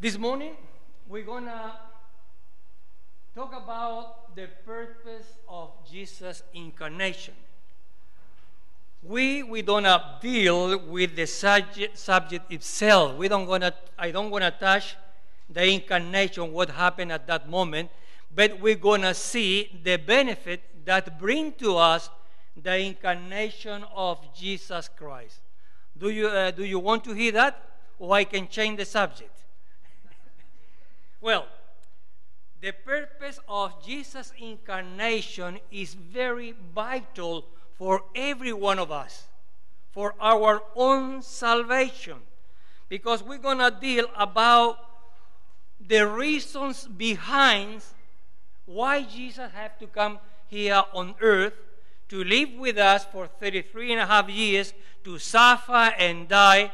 This morning, we're going to talk about the purpose of Jesus' incarnation. We, we don't deal with the subject, subject itself. We don't gonna, I don't want to touch the incarnation, what happened at that moment, but we're going to see the benefit that bring to us the incarnation of Jesus Christ. Do you, uh, do you want to hear that? Or I can change the subject? Well, the purpose of Jesus' incarnation is very vital for every one of us, for our own salvation, because we're going to deal about the reasons behind why Jesus had to come here on earth to live with us for 33 and a half years, to suffer and die.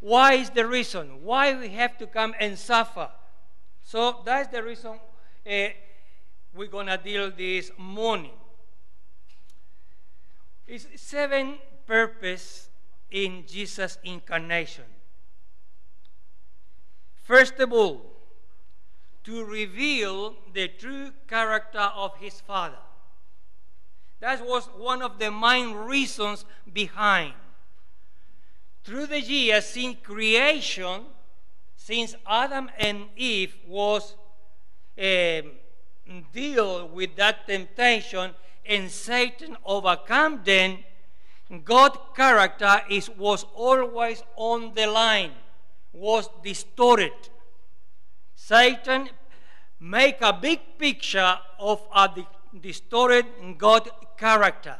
Why is the reason? Why we have to come and suffer? So that's the reason uh, we're going to deal this morning. It's seven purpose in Jesus' incarnation. First of all, to reveal the true character of his Father. That was one of the main reasons behind. Through the years, since creation, since Adam and Eve was uh, deal with that temptation and Satan overcome them, God's character is, was always on the line, was distorted. Satan make a big picture of a distorted God character.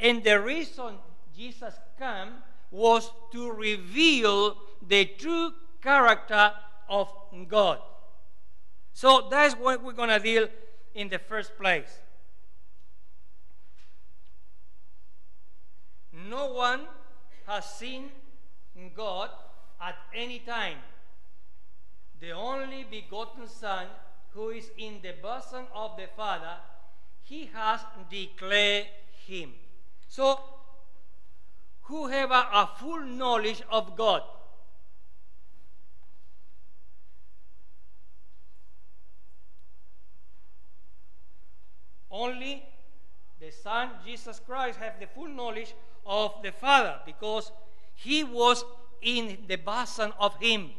And the reason Jesus came was to reveal the true character of God. So that's what we're going to deal in the first place. No one has seen God at any time. The only begotten Son, who is in the bosom of the Father, he has declared him. So, who have a, a full knowledge of God? Only the Son, Jesus Christ, have the full knowledge of the Father because he was in the bosom of him.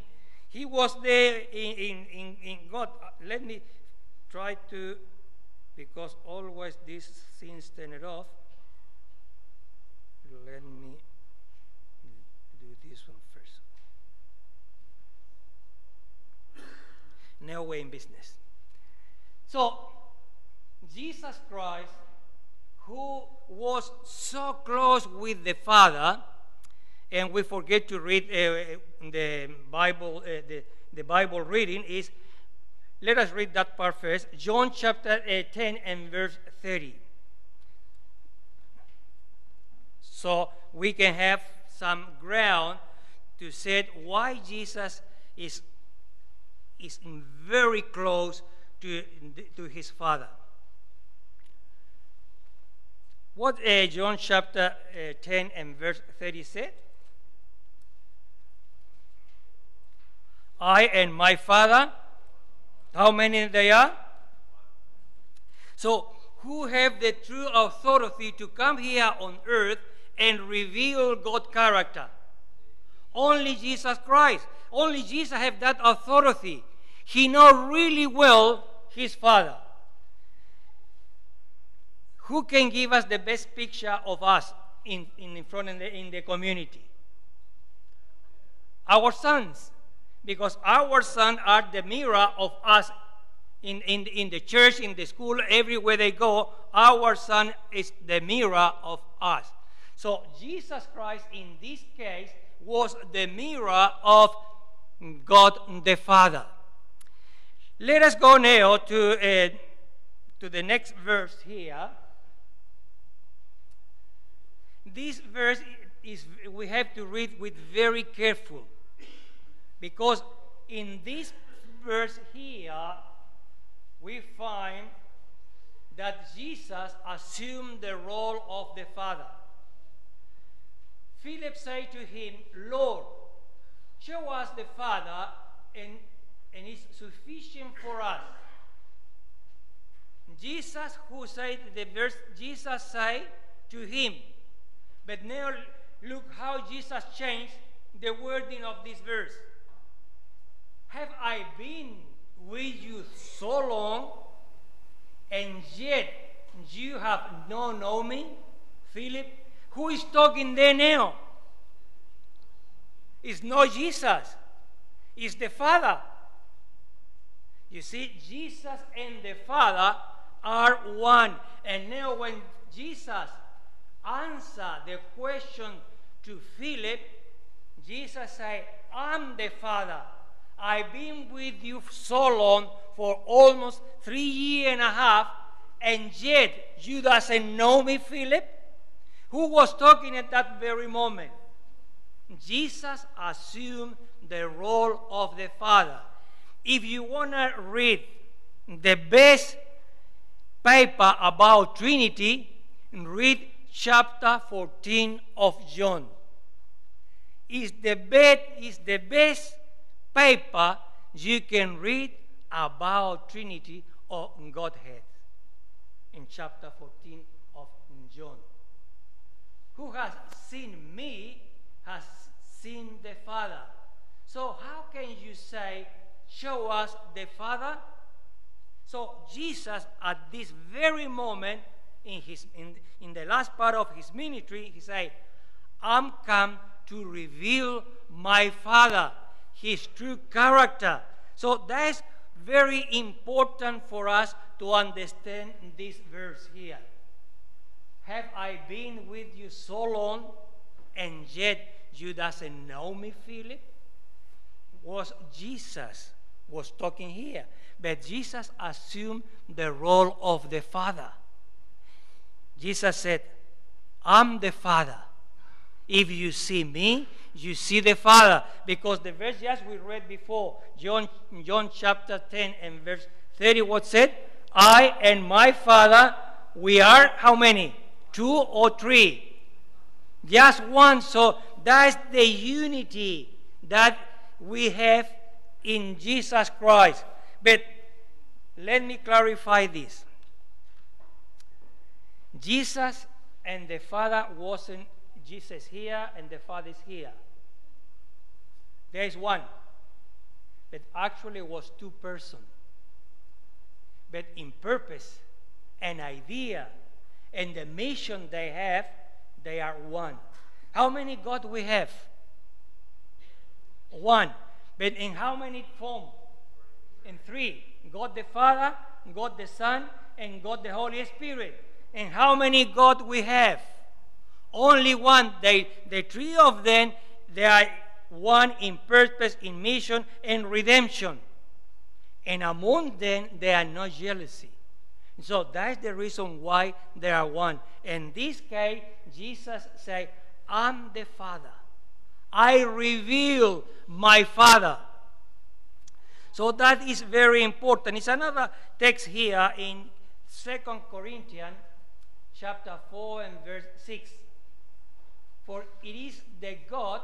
He was there in, in, in, in God. Uh, let me try to, because always these things turn it off. Let me do this one first. Now we're in business. So, Jesus Christ, who was so close with the Father, and we forget to read uh, the Bible, uh, the, the Bible reading is, let us read that part first. John chapter uh, 10 and verse 30. So we can have some ground to say why Jesus is, is very close to, to his Father. What uh, John chapter uh, 10 and verse 30 said? I and my Father, how many they are? So, who have the true authority to come here on earth and reveal God's character? Only Jesus Christ. Only Jesus have that authority. He know really well his Father. Who can give us the best picture of us in, in, in front of the, in the community? Our sons because our sons are the mirror of us in, in, in the church, in the school, everywhere they go. Our son is the mirror of us. So Jesus Christ, in this case, was the mirror of God the Father. Let us go now to, uh, to the next verse here. This verse is we have to read with very careful because in this verse here, we find that Jesus assumed the role of the Father. Philip said to him, Lord, show us the Father, and and is sufficient for us. Jesus, who said the verse, Jesus said to him, but now look how Jesus changed the wording of this verse. Have I been with you so long, and yet you have not known me? Philip, who is talking there now? It's not Jesus, it's the Father. You see, Jesus and the Father are one. And now, when Jesus answered the question to Philip, Jesus said, I'm the Father. I've been with you so long for almost three years and a half, and yet you doesn't know me, Philip? Who was talking at that very moment? Jesus assumed the role of the Father. If you want to read the best paper about Trinity, read chapter 14 of John. Is the best, is the best paper you can read about Trinity or Godhead in chapter 14 of John. Who has seen me has seen the Father. So, how can you say, Show us the Father? So, Jesus, at this very moment, in, his, in, in the last part of his ministry, he said, I'm come to reveal my Father, his true character. So, that's very important for us to understand this verse here. Have I been with you so long, and yet you doesn't know me, Philip? Was Jesus was talking here. But Jesus assumed the role of the Father. Jesus said, I'm the Father. If you see me, you see the Father. Because the verse just we read before, John, John chapter 10 and verse 30, what said? I and my Father, we are how many? Two or three? Just one. So that's the unity that we have in Jesus Christ. But let me clarify this. Jesus and the Father wasn't Jesus here and the Father is here. There is one. But actually was two persons. But in purpose and idea and the mission they have, they are one. How many God we have? One. But in how many forms? In three. God the Father, God the Son, and God the Holy Spirit. And how many God we have? Only one. They, the three of them, they are one in purpose, in mission, and redemption. And among them, there are no jealousy. So that's the reason why they are one. In this case, Jesus said, I'm the Father. I reveal my Father. So that is very important. It's another text here in Second Corinthians chapter 4 and verse 6. For it is the God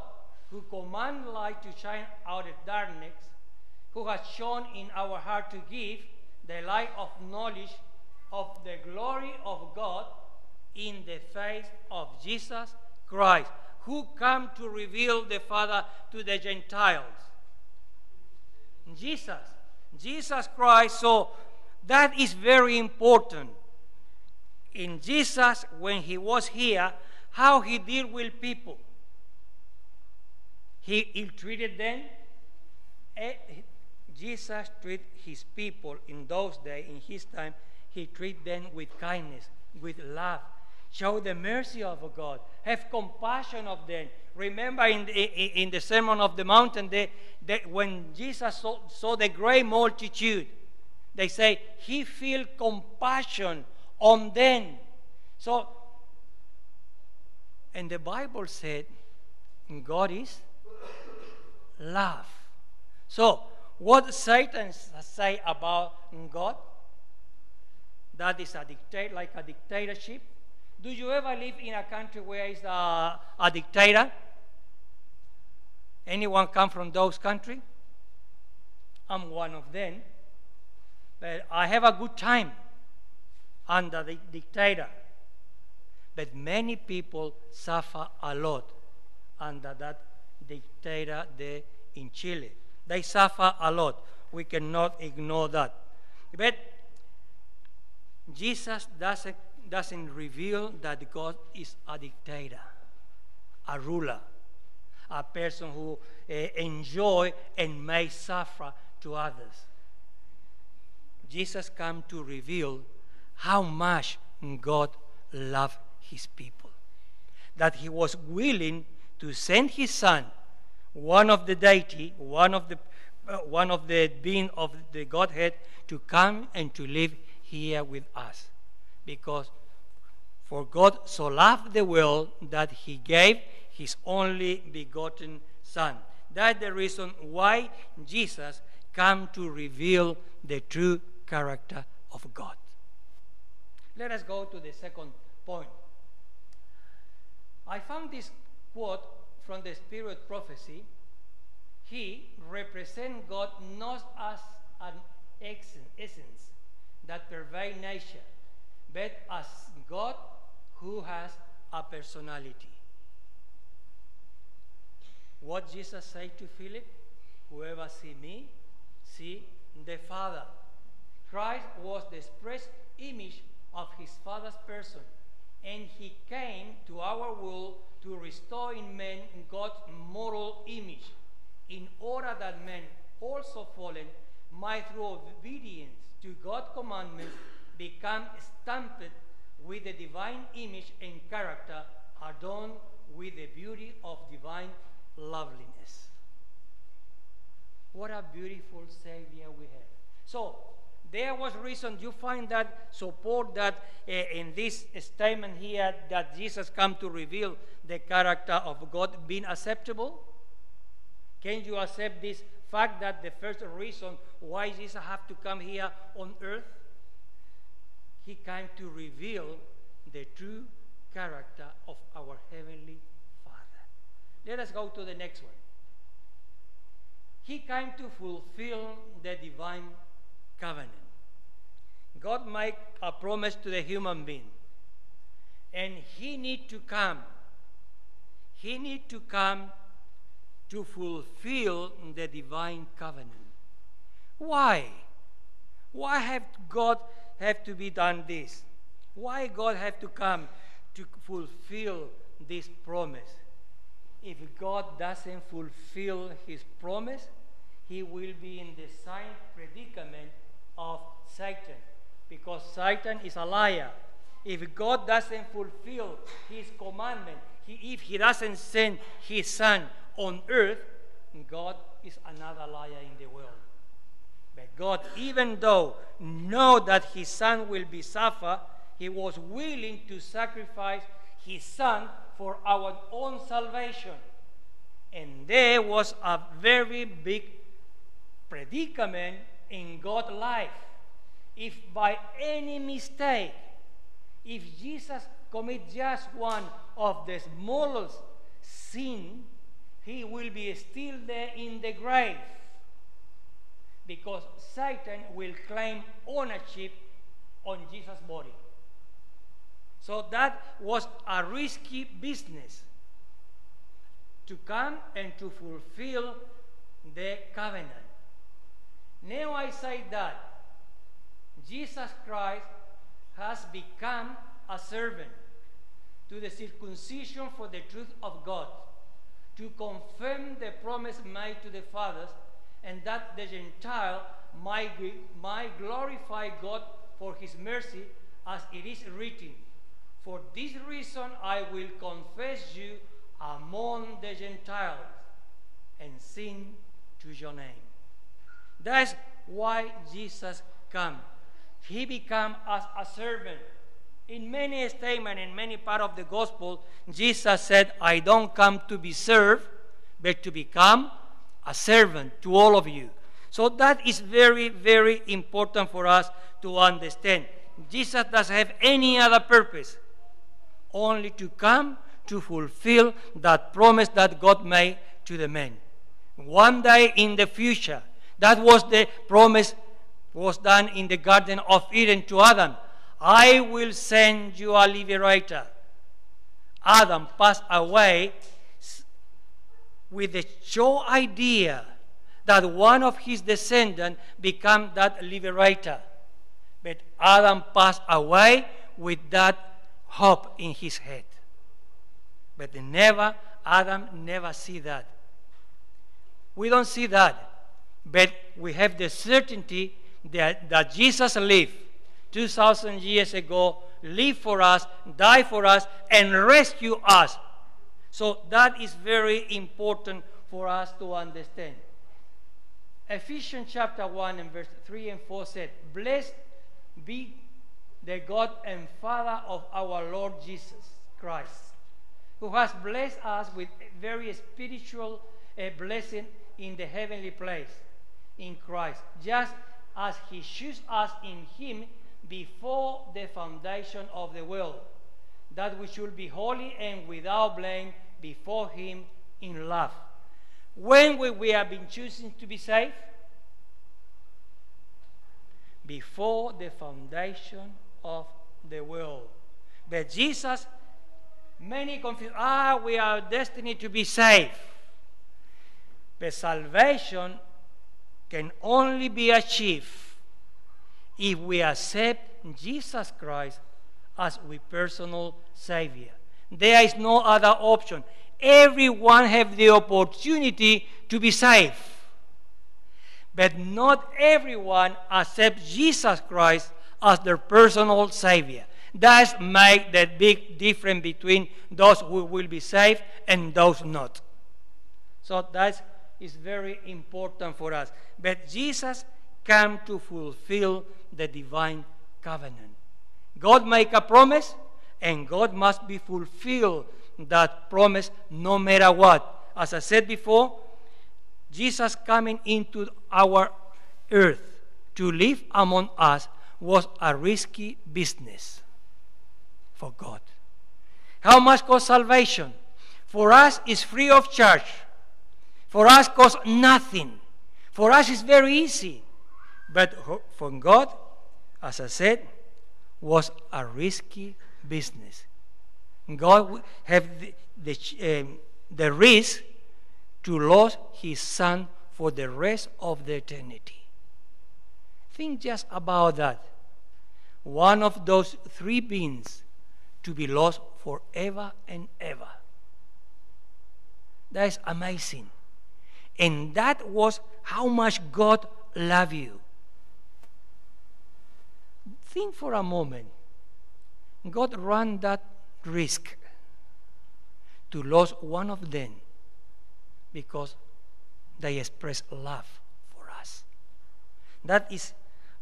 who command light to shine out of darkness, who has shown in our heart to give the light of knowledge of the glory of God in the face of Jesus Christ who come to reveal the Father to the Gentiles? Jesus. Jesus Christ. So that is very important. In Jesus, when he was here, how he dealt with people. He ill treated them. Eh, Jesus treated his people in those days, in his time, he treated them with kindness, with love, Show the mercy of God. Have compassion of them. Remember in the, in the Sermon of the Mountain, they, they, when Jesus saw, saw the great multitude, they say, He feel compassion on them. So, and the Bible said, God is love. So, what Satan say about God? That is a dictate, like a dictatorship. Do you ever live in a country where is a, a dictator? Anyone come from those countries? I'm one of them. But I have a good time under the dictator. But many people suffer a lot under that dictator there in Chile. They suffer a lot. We cannot ignore that. But Jesus doesn't, doesn't reveal that God is a dictator, a ruler, a person who uh, enjoy and may suffer to others. Jesus come to reveal how much God loved his people. That he was willing to send his son, one of the deity, one of the, uh, one of the being of the Godhead, to come and to live here with us. Because for God so loved the world that he gave his only begotten son. That's the reason why Jesus came to reveal the true character. Let us go to the second point. I found this quote from the Spirit prophecy. He represents God not as an essence that pervades nature, but as God who has a personality. What Jesus said to Philip, whoever see me, see the Father. Christ was the express image of his Father's person, and he came to our world to restore in men God's moral image, in order that men, also fallen, might through obedience to God's commandments become stamped with the divine image and character adorned with the beauty of divine loveliness. What a beautiful Savior we have. So, there was reason you find that support that uh, in this statement here that Jesus come to reveal the character of God being acceptable. Can you accept this fact that the first reason why Jesus have to come here on earth? He came to reveal the true character of our heavenly Father. Let us go to the next one. He came to fulfill the divine covenant. God make a promise to the human being. And he need to come. He need to come to fulfill the divine covenant. Why? Why have God have to be done this? Why God have to come to fulfill this promise? If God doesn't fulfill his promise, he will be in the same predicament of Satan because Satan is a liar. If God doesn't fulfill his commandment, he, if he doesn't send his son on earth, God is another liar in the world. But God, even though know that his son will be suffer, he was willing to sacrifice his son for our own salvation. And there was a very big predicament in God's life if by any mistake, if Jesus commit just one of the smallest sin, he will be still there in the grave because Satan will claim ownership on Jesus' body. So that was a risky business to come and to fulfill the covenant. Now I say that Jesus Christ has become a servant to the circumcision for the truth of God, to confirm the promise made to the fathers, and that the Gentile might, might glorify God for his mercy, as it is written. For this reason I will confess you among the Gentiles and sing to your name. That's why Jesus came he became as a servant. In many statements, in many part of the gospel, Jesus said, I don't come to be served, but to become a servant to all of you. So that is very, very important for us to understand. Jesus doesn't have any other purpose, only to come to fulfill that promise that God made to the men. One day in the future, That was the promise was done in the Garden of Eden to Adam. I will send you a liberator. Adam passed away with the sure idea that one of his descendants become that liberator. But Adam passed away with that hope in his head. But never, Adam never see that. We don't see that. But we have the certainty that, that Jesus lived 2,000 years ago, lived for us, died for us, and rescued us. So that is very important for us to understand. Ephesians chapter 1 and verse 3 and 4 said, Blessed be the God and Father of our Lord Jesus Christ, who has blessed us with very spiritual uh, blessing in the heavenly place in Christ, just as he chose us in him before the foundation of the world, that we should be holy and without blame before him in love. When we, we have been choosing to be saved? Before the foundation of the world. But Jesus, many confuse, ah, we are destined to be saved. But salvation can only be achieved if we accept Jesus Christ as our personal Savior. There is no other option. Everyone have the opportunity to be saved. But not everyone accepts Jesus Christ as their personal Savior. That make the big difference between those who will be saved and those not. So that is very important for us. But Jesus came to fulfill the divine covenant. God make a promise, and God must be fulfilled that promise no matter what. As I said before, Jesus coming into our earth to live among us was a risky business for God. How much cost salvation? For us is free of charge. For us costs nothing. For us it's very easy. But for God, as I said, was a risky business. God have the, the, um, the risk to lose his son for the rest of the eternity. Think just about that. One of those three beings to be lost forever and ever. That is amazing. And that was how much God loved you. Think for a moment. God ran that risk to lose one of them because they express love for us. That is,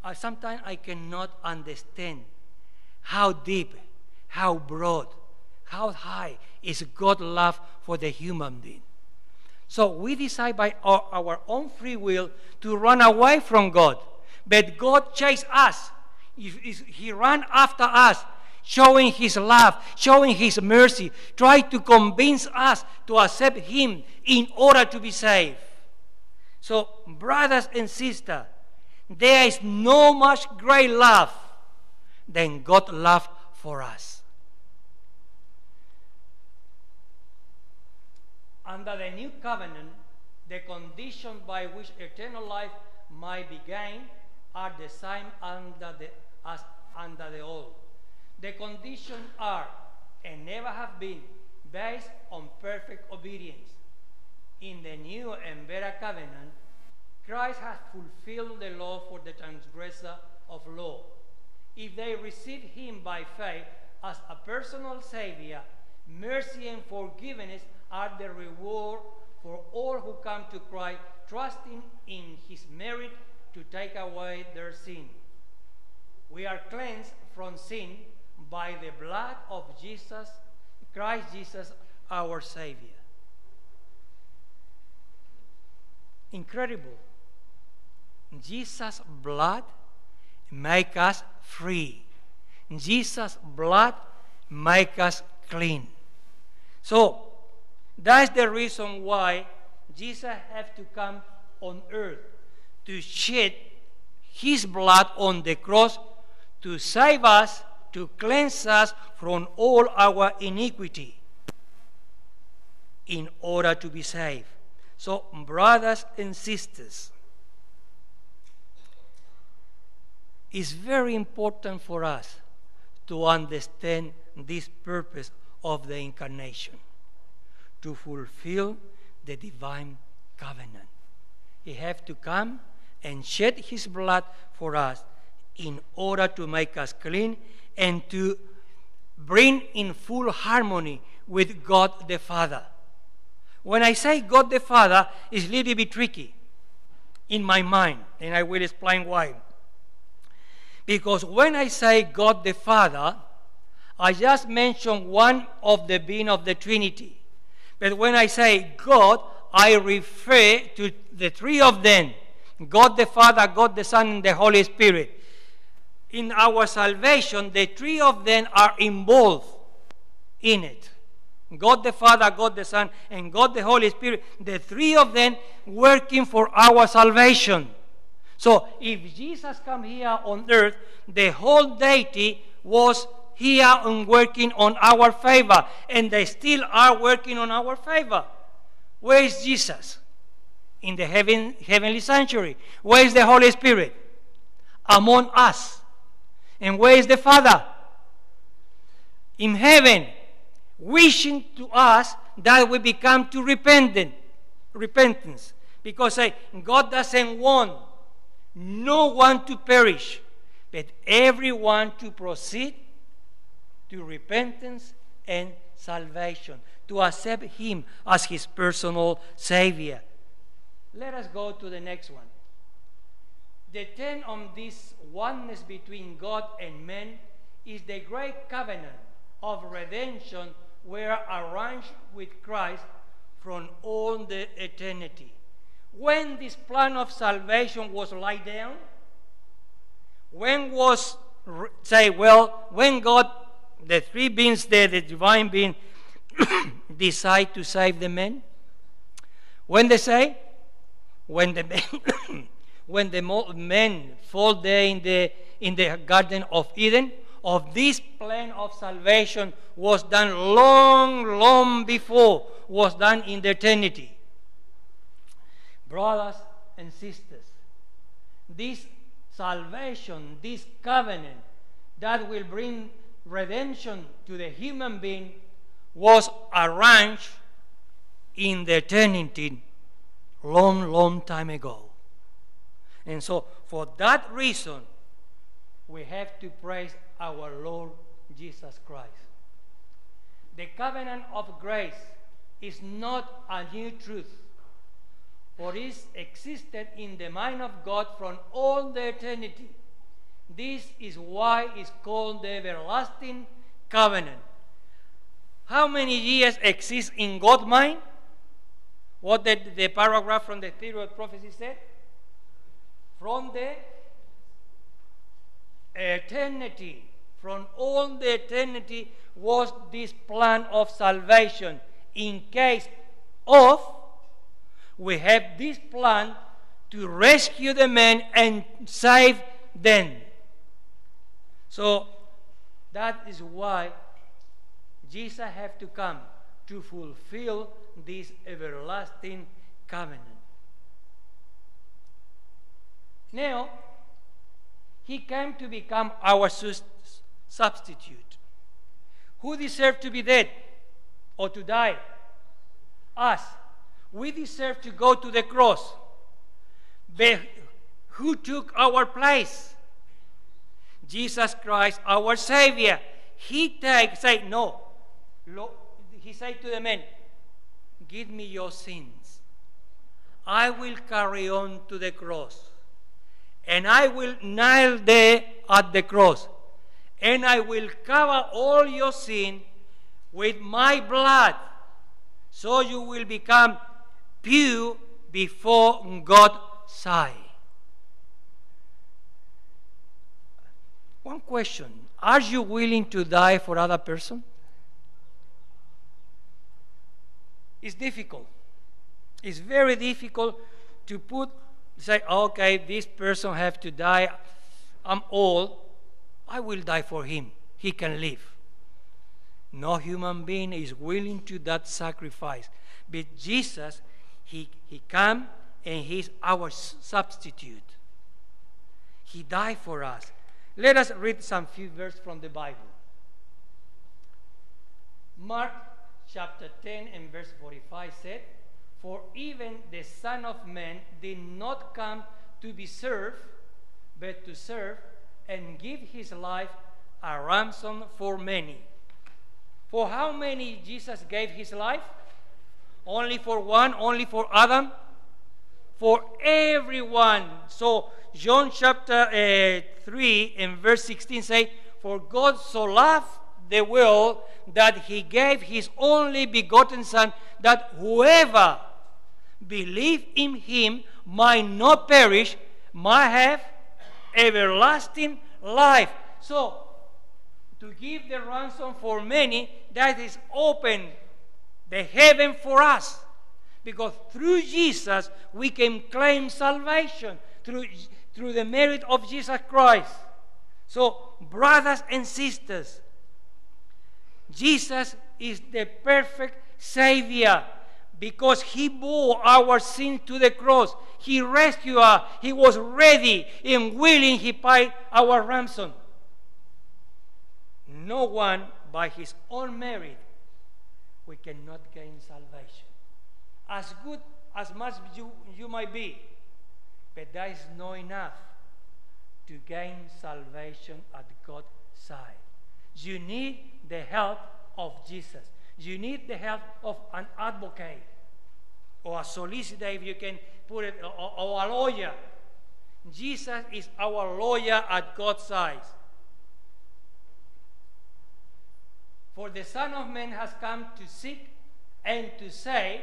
uh, sometimes I cannot understand how deep, how broad, how high is God's love for the human being. So we decide by our, our own free will to run away from God. But God chased us. He ran after us, showing His love, showing His mercy, trying to convince us to accept Him in order to be saved. So, brothers and sisters, there is no much great love than God's love for us. Under the new covenant, the conditions by which eternal life might be gained are the same under the as under the old. The conditions are and never have been based on perfect obedience. In the new and better covenant, Christ has fulfilled the law for the transgressor of law. If they receive him by faith as a personal Savior, mercy and forgiveness are the reward for all who come to Christ, trusting in his merit to take away their sin. We are cleansed from sin by the blood of Jesus, Christ Jesus, our Savior. Incredible. Jesus' blood make us free. Jesus' blood make us clean. So that's the reason why Jesus have to come on earth to shed his blood on the cross to save us, to cleanse us from all our iniquity in order to be saved. So, brothers and sisters, it's very important for us to understand this purpose of the incarnation to fulfill the divine covenant. He had to come and shed his blood for us in order to make us clean and to bring in full harmony with God the Father. When I say God the Father, it's a little bit tricky in my mind, and I will explain why. Because when I say God the Father, I just mention one of the being of the Trinity. But when I say God, I refer to the three of them God the Father, God the Son, and the Holy Spirit. In our salvation, the three of them are involved in it. God the Father, God the Son, and God the Holy Spirit, the three of them working for our salvation. So if Jesus come here on earth, the whole deity was here and working on our favor, and they still are working on our favor. Where is Jesus? In the heaven, heavenly sanctuary. Where is the Holy Spirit? Among us. And where is the Father? In heaven, wishing to us that we become to repentant, repentance. Because uh, God doesn't want no one to perish, but everyone to proceed to repentance and salvation, to accept Him as His personal Savior. Let us go to the next one. The ten on this oneness between God and man is the great covenant of redemption were arranged with Christ from all the eternity. When this plan of salvation was laid down, when was say well when God the three beings there, the divine being, decide to save the men? When they say, when the men, when the men fall there in the in the Garden of Eden, of this plan of salvation was done long, long before, was done in the eternity. Brothers and sisters, this salvation, this covenant that will bring redemption to the human being was arranged in the eternity long, long time ago. And so, for that reason, we have to praise our Lord Jesus Christ. The covenant of grace is not a new truth, for it existed in the mind of God from all the eternity. This is why it's called the everlasting covenant. How many years exist in God's mind? What did the paragraph from the theory of prophecy said? From the eternity, from all the eternity was this plan of salvation. In case of, we have this plan to rescue the men and save them. So that is why Jesus had to come to fulfill this everlasting covenant. Now, he came to become our substitute. Who deserved to be dead or to die? Us. We deserve to go to the cross. But who took our place? Jesus Christ, our Savior. He take, say, no. He said to the men, give me your sins. I will carry on to the cross. And I will nail there at the cross. And I will cover all your sin with my blood. So you will become pure before God's sight. One question Are you willing to die for other person? It's difficult. It's very difficult to put say, okay, this person have to die. I'm old. I will die for him. He can live. No human being is willing to that sacrifice. But Jesus, he, he come and he's our substitute. He died for us. Let us read some few verses from the Bible. Mark chapter 10 and verse 45 said, For even the Son of Man did not come to be served, but to serve and give his life a ransom for many. For how many Jesus gave his life? Only for one, only for Adam? For everyone. So John chapter uh, 3 and verse 16 say, For God so loved the world that he gave his only begotten Son, that whoever believe in him might not perish, might have everlasting life. So, to give the ransom for many, that is open the heaven for us. Because through Jesus, we can claim salvation through, through the merit of Jesus Christ. So, brothers and sisters, Jesus is the perfect Savior because He bore our sin to the cross. He rescued us. He was ready and willing. He paid our ransom. No one, by his own merit, we cannot gain salvation. As good as much you, you might be, but that is not enough to gain salvation at God's side. You need the help of Jesus. You need the help of an advocate or a solicitor, if you can put it, or, or a lawyer. Jesus is our lawyer at God's side. For the Son of Man has come to seek and to say,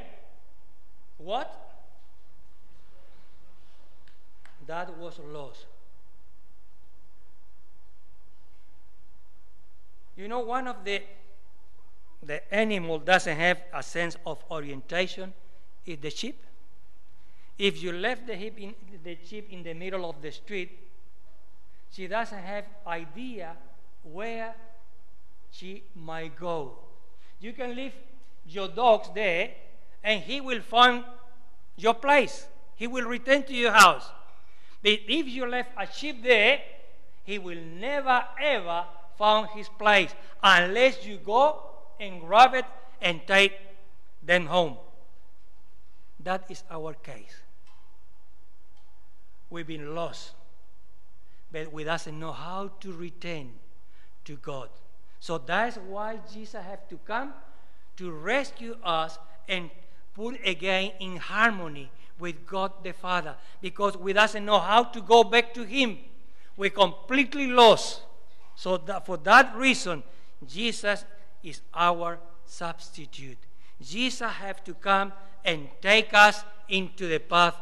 what? That was lost. You know, one of the the animal doesn't have a sense of orientation is the sheep. If you left the, in, the sheep in the middle of the street, she doesn't have idea where she might go. You can leave your dogs there, and he will find your place. He will return to your house. If you left a sheep there, he will never ever find his place unless you go and grab it and take them home. That is our case. We've been lost, but we doesn't know how to return to God. So that's why Jesus had to come to rescue us and put again in harmony with God the Father because we doesn't know how to go back to Him. We're completely lost. So that for that reason, Jesus is our substitute. Jesus have to come and take us into the path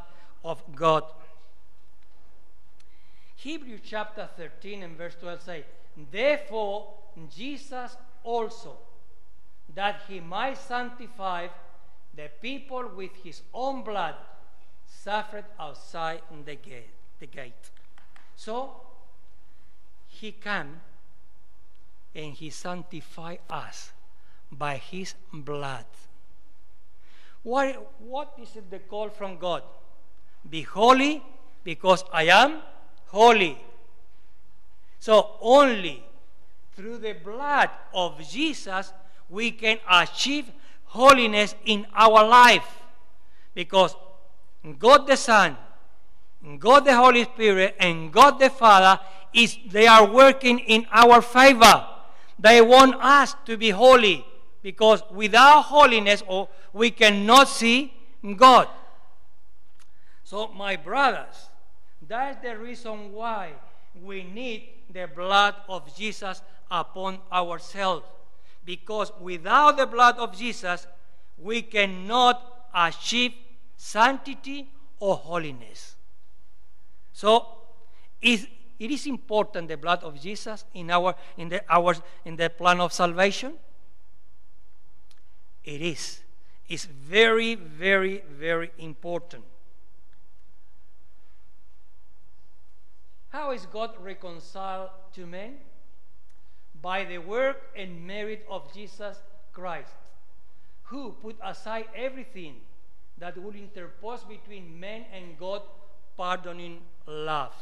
of God. Hebrews chapter 13 and verse 12 say, Therefore Jesus also, that he might sanctify the people with his own blood, suffered outside the gate. The gate. So he came and he sanctified us by his blood. What, what is the call from God? Be holy because I am holy. So only through the blood of Jesus we can achieve holiness in our life. Because God the Son, God the Holy Spirit, and God the Father is they are working in our favor. They want us to be holy because without holiness oh, we cannot see God. So, my brothers, that's the reason why we need the blood of Jesus upon ourselves. Because without the blood of Jesus, we cannot achieve sanctity or holiness. So, is it is important the blood of Jesus in our in the our in the plan of salvation. It is. It's very, very, very important. How is God reconciled to men? By the work and merit of Jesus Christ, who put aside everything that would interpose between men and God, pardoning love.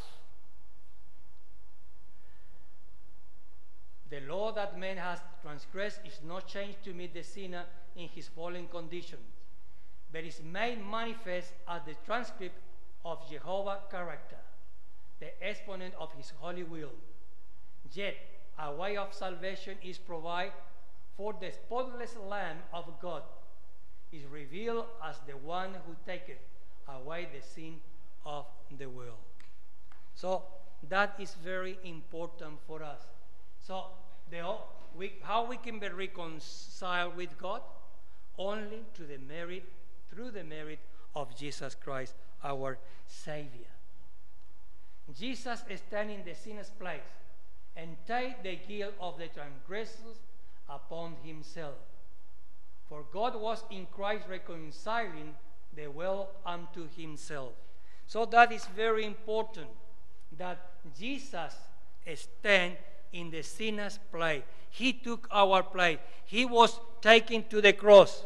The law that man has transgressed is not changed to meet the sinner in his fallen condition, but is made manifest as the transcript of Jehovah's character, the exponent of his holy will. Yet a way of salvation is provided for the spotless Lamb of God is revealed as the one who taketh away the sin of the world. So that is very important for us. So the, we, how we can be reconciled with God? Only to the merit, through the merit of Jesus Christ, our Savior. Jesus stand in the sinner's place and take the guilt of the transgressors upon himself. For God was in Christ reconciling the world unto himself. So that is very important that Jesus stand in the sinner's place. He took our place. He was taken to the cross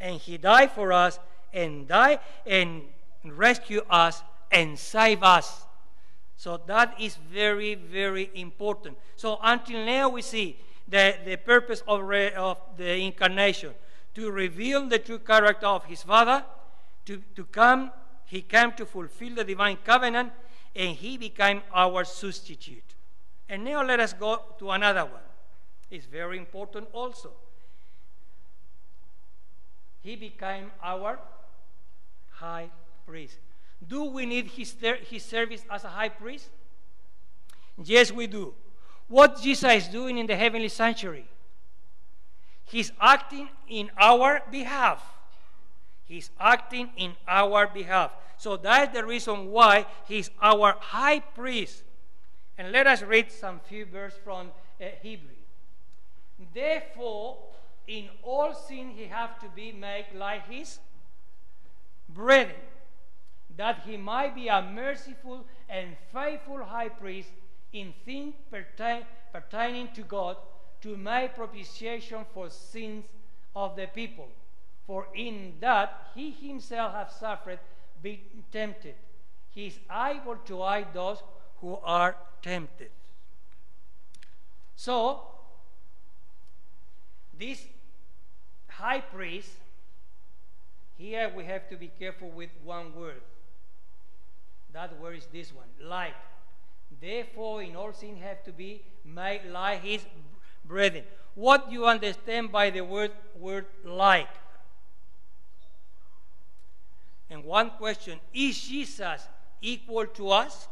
and he died for us and died and rescue us and save us. So that is very, very important. So until now we see the, the purpose of, re, of the incarnation to reveal the true character of his Father, to, to come, he came to fulfill the divine covenant, and he became our substitute. And now let us go to another one. It's very important also. He became our high priest. Do we need his, his service as a high priest? Yes, we do. What Jesus is doing in the heavenly sanctuary? He's acting in our behalf. He's acting in our behalf. So that's the reason why he's our high priest. And let us read some few verses from uh, Hebrew. Therefore, in all sin he have to be made like his brethren that he might be a merciful and faithful high priest in things pertain, pertaining to God to make propitiation for sins of the people. For in that he himself hath suffered, being tempted. He is able to aid those who are tempted. So, this high priest, here we have to be careful with one word that word is this one, like. Therefore, in all sin have to be made like his brethren. What do you understand by the word word like? And one question, is Jesus equal to us?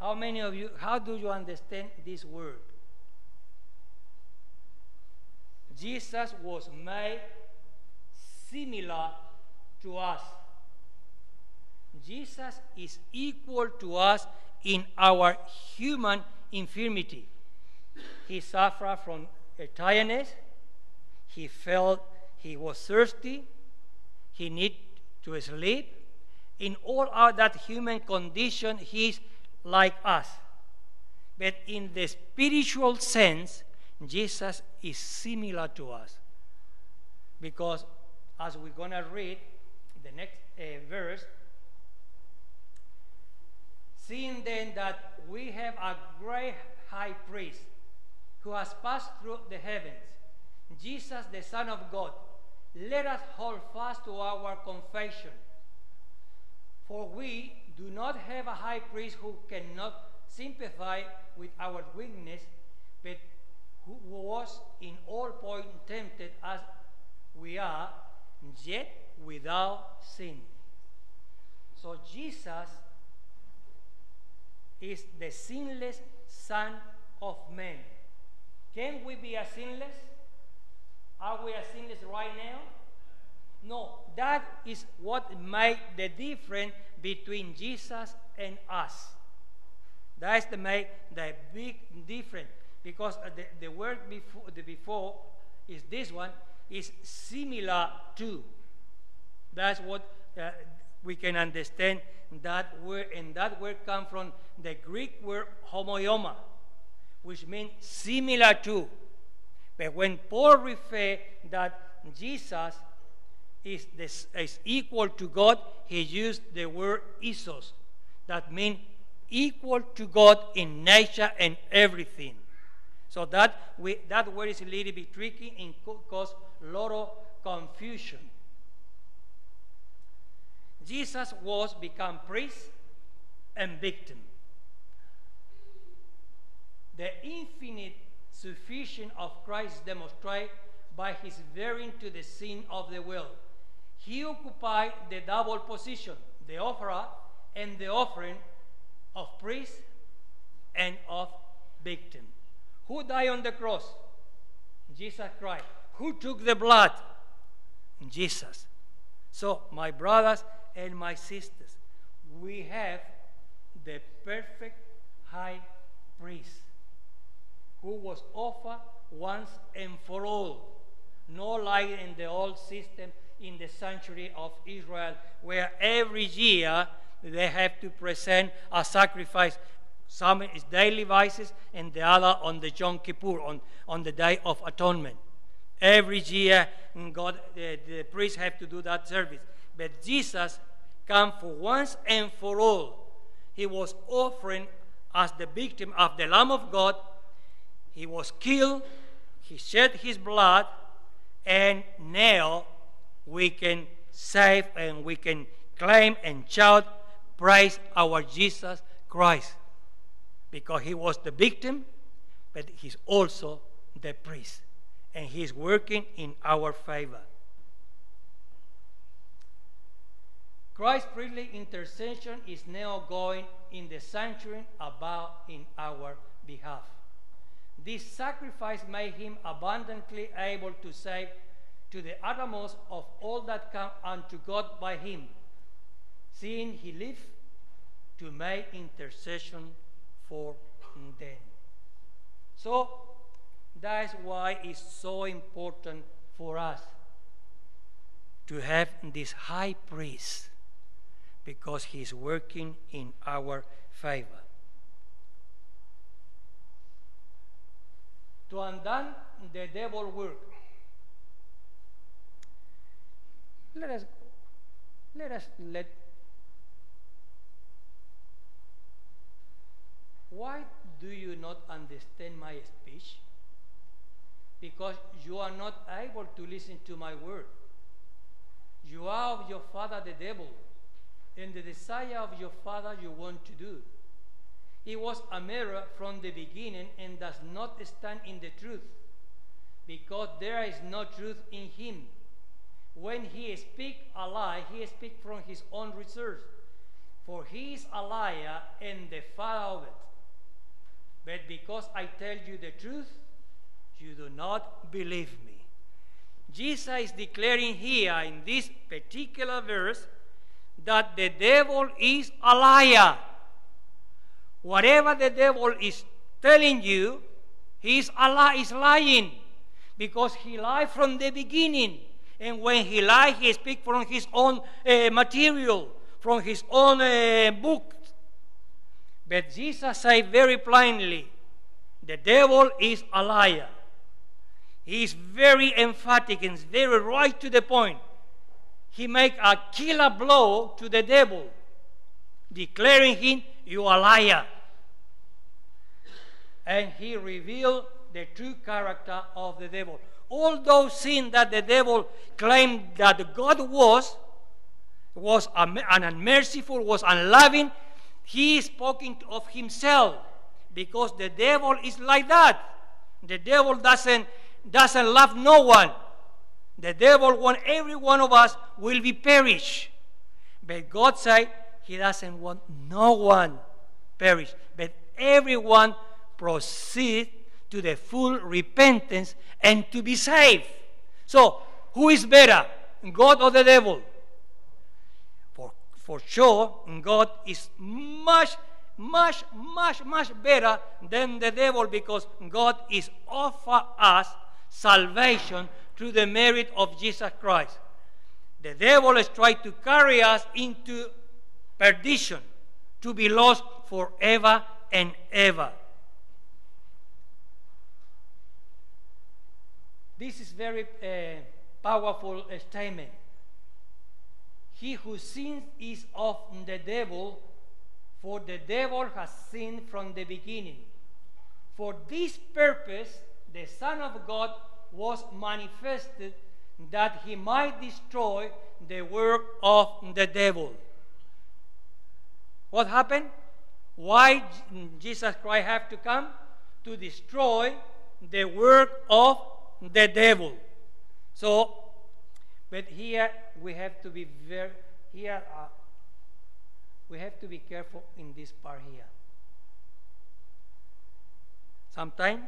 How many of you, how do you understand this word? Jesus was made similar to us. Jesus is equal to us in our human infirmity. He suffered from tiredness. He felt he was thirsty. He needed to sleep. In all our that human condition, he's like us. But in the spiritual sense, Jesus is similar to us. Because as we're going to read, the next uh, verse, seeing then that we have a great high priest who has passed through the heavens, Jesus, the Son of God, let us hold fast to our confession. For we do not have a high priest who cannot sympathize with our weakness, but who was in all points tempted as we are, yet without sin. So Jesus is the sinless Son of Man. Can we be a sinless? Are we a sinless right now? No, that is what made the difference between Jesus and us. That's the make the big difference because the, the word before the before is this one is similar to. That's what uh, we can understand that word, and that word comes from the Greek word homoioma, which means similar to. But when Paul refers that Jesus is, this, is equal to God, he used the word isos, that means equal to God in nature and everything. So that, we, that word is a little bit tricky and cause a lot of confusion. Jesus was become priest and victim. The infinite sufficiency of Christ demonstrated by his bearing to the sin of the world. He occupied the double position, the offerer and the offering of priest and of victim. Who died on the cross? Jesus Christ. Who took the blood? Jesus. So, my brothers and my sisters, we have the perfect high priest who was offered once and for all. No like in the old system in the sanctuary of Israel, where every year they have to present a sacrifice. Some is daily vices, and the other on the Yom Kippur, on, on the Day of Atonement. Every year, mm, God, the, the priests have to do that service. But Jesus come for once and for all. He was offering as the victim of the Lamb of God. He was killed, he shed his blood, and now we can save and we can claim and shout, Praise our Jesus Christ. Because he was the victim, but he's also the priest. And he's working in our favor. Christ's priestly intercession is now going in the sanctuary about in our behalf. This sacrifice made him abundantly able to save to the uttermost of all that come unto God by him, seeing he lived to make intercession for them. So that's why it's so important for us to have this high priest because He is working in our favor. To undone the devil work. Let us let us let why do you not understand my speech? Because you are not able to listen to my word. You are of your father the devil and the desire of your father you want to do. It was a mirror from the beginning and does not stand in the truth, because there is no truth in him. When he speaks a lie, he speaks from his own research, for he is a liar and the father of it. But because I tell you the truth, you do not believe me. Jesus is declaring here in this particular verse that the devil is a liar. Whatever the devil is telling you, he's a li- is lying because he lied from the beginning. And when he lies, he speaks from his own uh, material, from his own uh, book. But Jesus said very plainly, the devil is a liar. He is very emphatic and very right to the point he make a killer blow to the devil, declaring him, you are a liar. And he revealed the true character of the devil. All those sins that the devil claimed that God was, was an unmerciful, was unloving, he is speaking of himself because the devil is like that. The devil doesn't, doesn't love no one. The devil wants every one of us will be perished. But God said he doesn't want no one perish, but everyone proceed to the full repentance and to be saved. So, who is better, God or the devil? For, for sure, God is much, much, much, much better than the devil because God is offer us salvation through the merit of Jesus Christ. The devil has tried to carry us into perdition, to be lost forever and ever. This is very uh, powerful statement. He who sins is of the devil, for the devil has sinned from the beginning. For this purpose, the Son of God was manifested that he might destroy the work of the devil. What happened? Why Jesus Christ have to come? To destroy the work of the devil. So, but here we have to be very, here uh, we have to be careful in this part here. Sometimes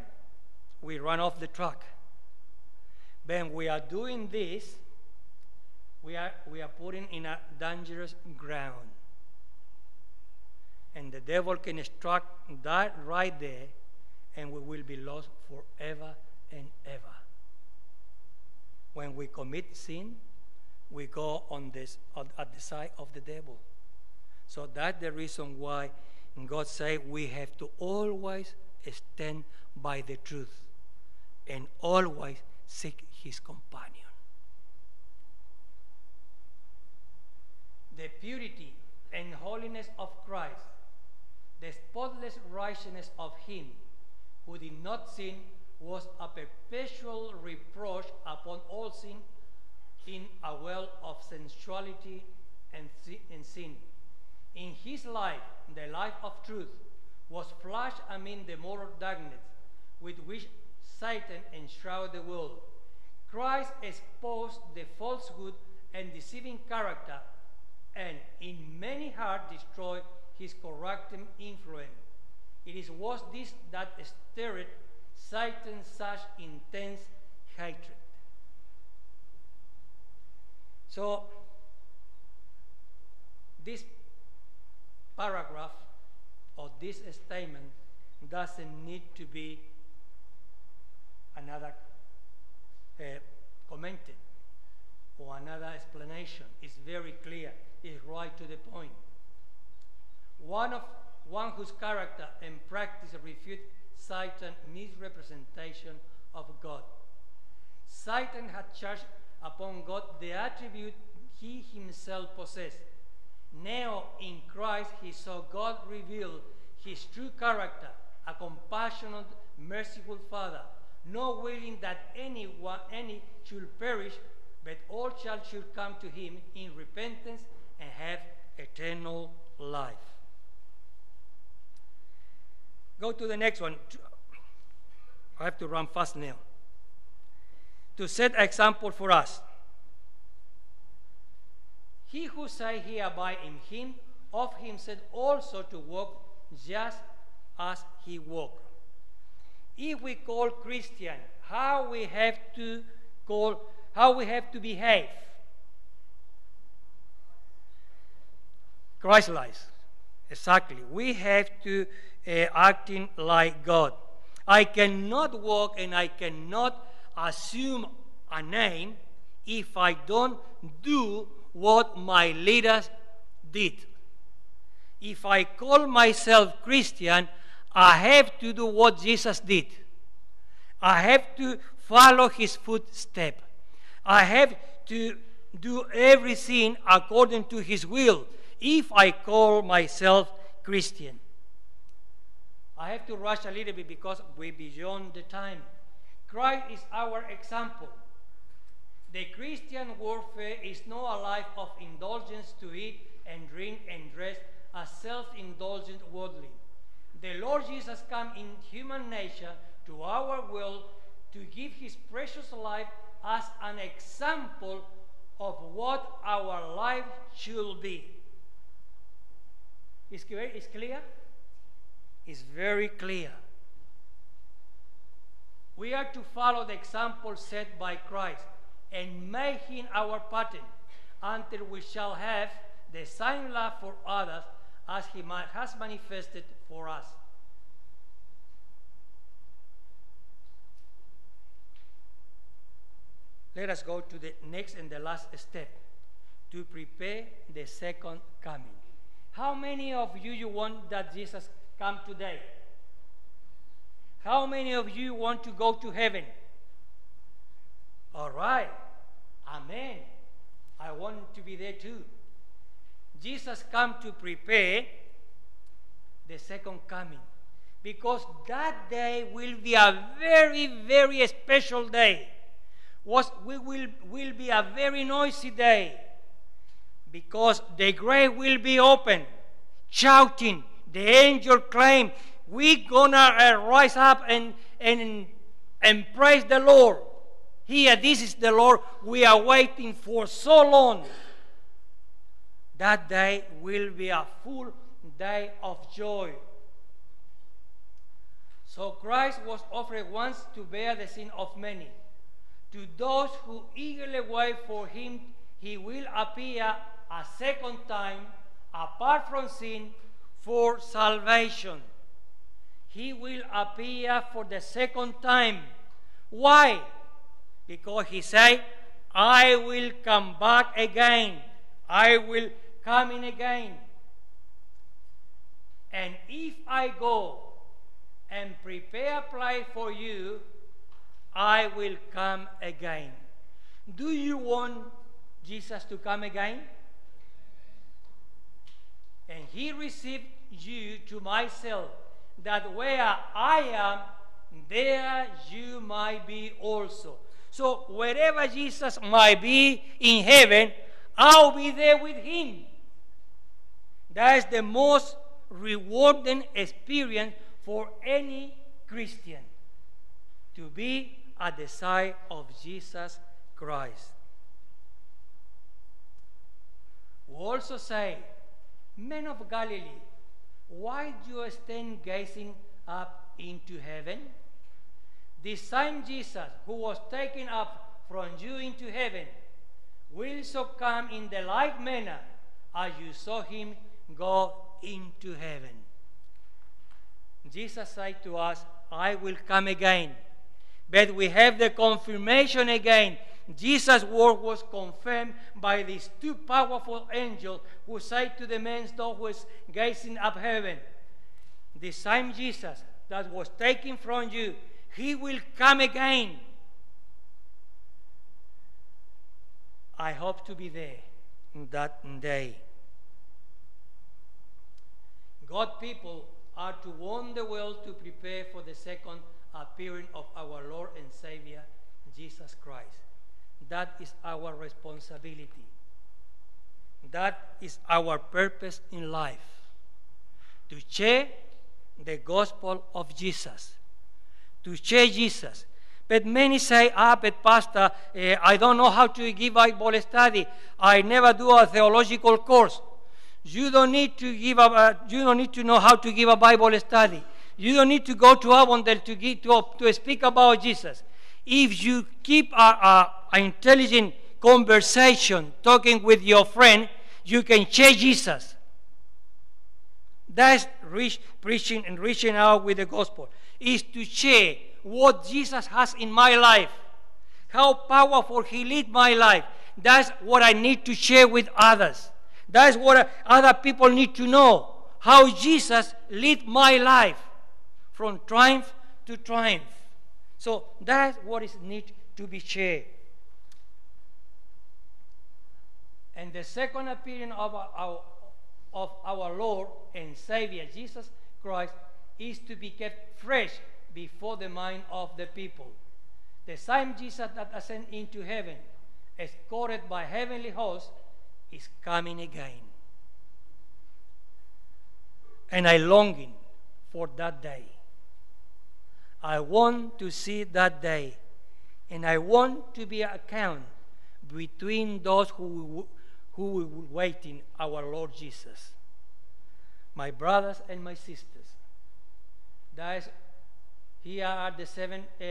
we run off the track. When we are doing this, we are, we are putting in a dangerous ground. And the devil can strike that right there, and we will be lost forever and ever. When we commit sin, we go on this at the side of the devil. So that's the reason why God said we have to always stand by the truth and always seek his companion. The purity and holiness of Christ, the spotless righteousness of him who did not sin, was a perpetual reproach upon all sin in a well of sensuality and sin. In his life, the life of truth, was flashed amid the moral darkness with which Satan enshrouded the world. Christ exposed the falsehood and deceiving character, and in many hearts destroyed his corrupting influence. It is was this that stirred Satan's such intense hatred. So, this paragraph or this statement doesn't need to be another uh, commented or another explanation. It's very clear. It's right to the point. One of one whose character and practice refute Satan's misrepresentation of God. Satan had charged upon God the attribute he himself possessed. Now in Christ he saw God reveal his true character, a compassionate, merciful Father, not willing that anyone, any should perish, but all shall should come to him in repentance and have eternal life. Go to the next one. I have to run fast now. To set example for us. He who say he abide in him, of him said also to walk just as he walked if we call Christian, how we have to call, how we have to behave. Christ-like, exactly. We have to uh, acting like God. I cannot walk and I cannot assume a name if I don't do what my leaders did. If I call myself Christian, I have to do what Jesus did. I have to follow his footstep. I have to do everything according to his will if I call myself Christian. I have to rush a little bit because we're beyond the time. Christ is our example. The Christian warfare is not a life of indulgence to eat and drink and dress a self indulgent worldly the Lord Jesus came in human nature to our world to give his precious life as an example of what our life should be. Is clear? Is clear? Is very clear. We are to follow the example set by Christ and make him our pattern until we shall have the same love for others as he has manifested for us. Let us go to the next and the last step to prepare the second coming. How many of you you want that Jesus come today? How many of you want to go to heaven? All right. Amen. I want to be there too. Jesus come to prepare the second coming. Because that day will be a very very special day. Was we will will be a very noisy day. Because the grave will be open shouting the angel claim we gonna uh, rise up and and and praise the lord. Here this is the lord we are waiting for so long that day will be a full day of joy so Christ was offered once to bear the sin of many. To those who eagerly wait for him, he will appear a second time, apart from sin, for salvation. He will appear for the second time. Why? Because he said, I will come back again. I will come in again. And if I go and prepare a place for you, I will come again. Do you want Jesus to come again? And he received you to myself, that where I am, there you might be also. So wherever Jesus might be in heaven, I'll be there with him. That is the most rewarding experience for any Christian to be at the side of Jesus Christ. We also say, Men of Galilee, why do you stand gazing up into heaven? The same Jesus who was taken up from you into heaven will so come in the like manner as you saw him go into heaven. Jesus said to us, I will come again. But we have the confirmation again. Jesus' word was confirmed by these two powerful angels who said to the man who was gazing up heaven, The same Jesus that was taken from you, he will come again. I hope to be there that day. God people are to warn the world to prepare for the second appearing of our Lord and Savior, Jesus Christ. That is our responsibility. That is our purpose in life. To share the gospel of Jesus. To share Jesus. But many say, ah, but Pastor, uh, I don't know how to give Bible study. I never do a theological course. You don't need to give a, uh, you don't need to know how to give a Bible study. You don't need to go to Avondale to, give, to, to speak about Jesus. If you keep a, a, intelligent conversation talking with your friend, you can share Jesus. That's reach, preaching and reaching out with the gospel. Is to share what Jesus has in my life, how powerful He led my life. That's what I need to share with others. That's what other people need to know. How Jesus led my life from triumph to triumph. So that's what is need to be shared. And the second appearing of our, of our Lord and Savior Jesus Christ is to be kept fresh before the mind of the people. The same Jesus that ascended into heaven, escorted by heavenly hosts, is coming again. And I longing for that day. I want to see that day. And I want to be account between those who, who will waiting our Lord Jesus. My brothers and my sisters. That is, here are the seven uh,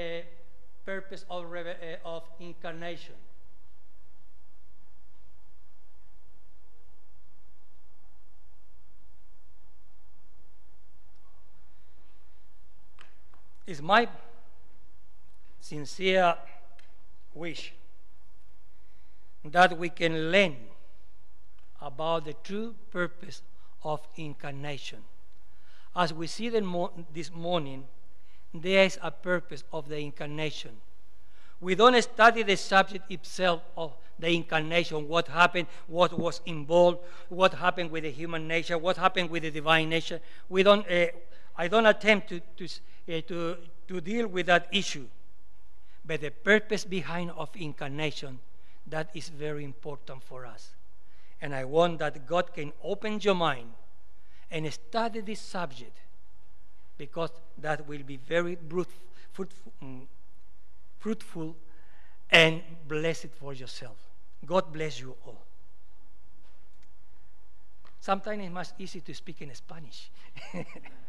purpose of, uh, of incarnation. It's my sincere wish that we can learn about the true purpose of incarnation. As we see this morning, there is a purpose of the incarnation. We don't study the subject itself of the incarnation, what happened, what was involved, what happened with the human nature, what happened with the divine nature. We don't, uh, I don't attempt to, to, uh, to, to deal with that issue. But the purpose behind of incarnation, that is very important for us. And I want that God can open your mind and study this subject because that will be very mm, fruitful and blessed for yourself. God bless you all. Sometimes it's much easier to speak in Spanish.